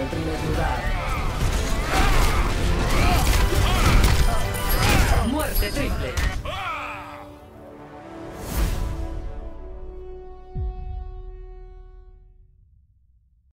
en primer lugar. Muerte triple.